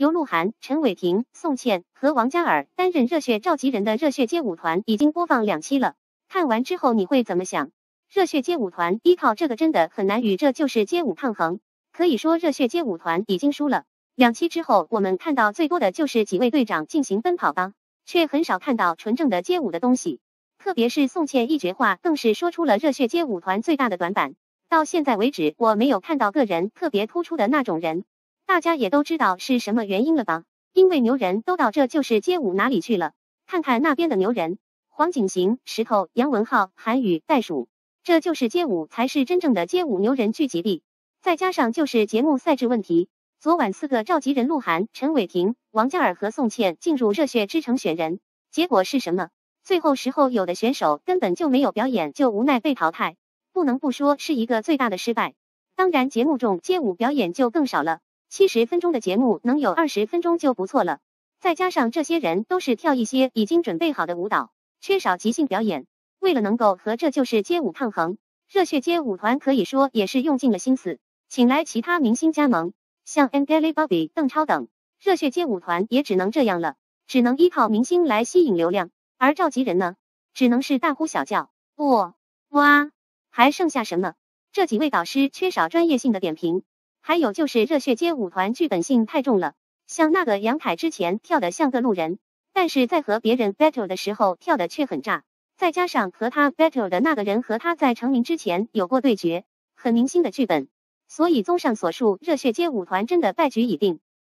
由鹿晗、陈伟霆、宋茜和王嘉尔担任热血召集人的热血街舞团已经播放两期了。看完之后你会怎么想？热血街舞团依靠这个真的很难与这就是街舞抗衡，可以说热血街舞团已经输了。两期之后，我们看到最多的就是几位队长进行奔跑吧，却很少看到纯正的街舞的东西。特别是宋茜一绝话，更是说出了热血街舞团最大的短板。到现在为止，我没有看到个人特别突出的那种人。大家也都知道是什么原因了吧？因为牛人都到这就是街舞哪里去了？看看那边的牛人，黄景行、石头、杨文浩、韩宇、袋鼠。这就是街舞，才是真正的街舞牛人聚集地。再加上就是节目赛制问题，昨晚四个召集人鹿晗、陈伟霆、王嘉尔和宋茜进入热血之城选人，结果是什么？最后时候有的选手根本就没有表演，就无奈被淘汰，不能不说是一个最大的失败。当然，节目中街舞表演就更少了，七十分钟的节目能有二十分钟就不错了。再加上这些人都是跳一些已经准备好的舞蹈，缺少即兴表演。为了能够和这就是街舞抗衡，热血街舞团可以说也是用尽了心思，请来其他明星加盟，像 Angelababy、邓超等。热血街舞团也只能这样了，只能依靠明星来吸引流量，而召集人呢，只能是大呼小叫，哇哇，还剩下什么？这几位导师缺少专业性的点评，还有就是热血街舞团剧本性太重了，像那个杨凯之前跳的像个路人，但是在和别人 battle 的时候跳的却很炸。再加上和他 battle 的那个人和他在成名之前有过对决，很明星的剧本，所以综上所述，热血街舞团真的败局已定。